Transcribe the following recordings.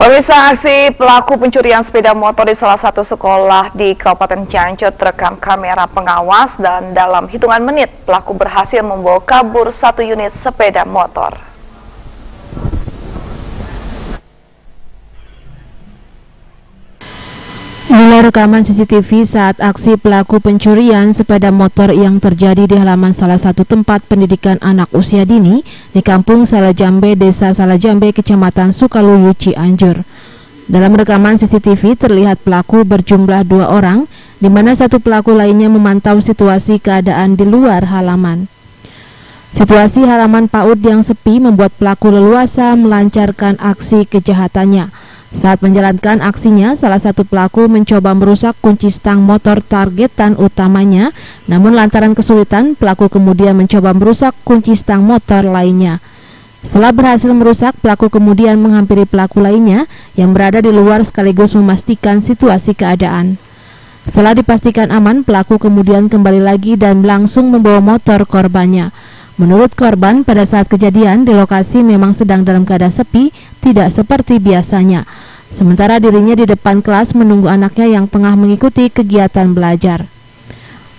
Pemirsa aksi pelaku pencurian sepeda motor di salah satu sekolah di Kabupaten Cianjur terekam kamera pengawas dan dalam hitungan menit pelaku berhasil membawa kabur satu unit sepeda motor. Rekaman CCTV saat aksi pelaku pencurian sepeda motor yang terjadi di halaman salah satu tempat pendidikan anak usia dini di Kampung Salajambe, Desa Salajambe, Kecamatan Sukaluyu, Cianjur. Dalam rekaman CCTV terlihat pelaku berjumlah dua orang, di mana satu pelaku lainnya memantau situasi keadaan di luar halaman. Situasi halaman PAUD yang sepi membuat pelaku leluasa melancarkan aksi kejahatannya. Saat menjalankan aksinya, salah satu pelaku mencoba merusak kunci stang motor targetan utamanya, namun lantaran kesulitan, pelaku kemudian mencoba merusak kunci stang motor lainnya. Setelah berhasil merusak, pelaku kemudian menghampiri pelaku lainnya yang berada di luar sekaligus memastikan situasi keadaan. Setelah dipastikan aman, pelaku kemudian kembali lagi dan langsung membawa motor korbannya. Menurut korban, pada saat kejadian di lokasi memang sedang dalam keadaan sepi, tidak seperti biasanya. Sementara dirinya di depan kelas menunggu anaknya yang tengah mengikuti kegiatan belajar.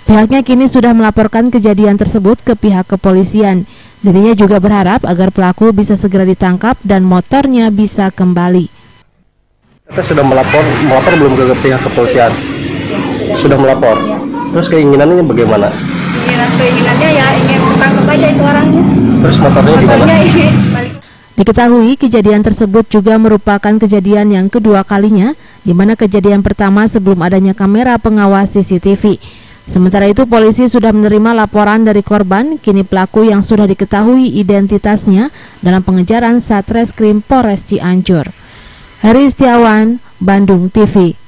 Pihaknya kini sudah melaporkan kejadian tersebut ke pihak kepolisian. Dirinya juga berharap agar pelaku bisa segera ditangkap dan motornya bisa kembali. Kita sudah melapor, melapor belum ke pihak kepolisian? Sudah melapor. Terus keinginannya bagaimana? keinginannya ya ingin tangkap aja itu orangnya terus motornya di mana Diketahui kejadian tersebut juga merupakan kejadian yang kedua kalinya, di mana kejadian pertama sebelum adanya kamera pengawas CCTV. Sementara itu polisi sudah menerima laporan dari korban, kini pelaku yang sudah diketahui identitasnya dalam pengejaran Satreskrim Polres Cianjur. Heri Setiawan, Bandung TV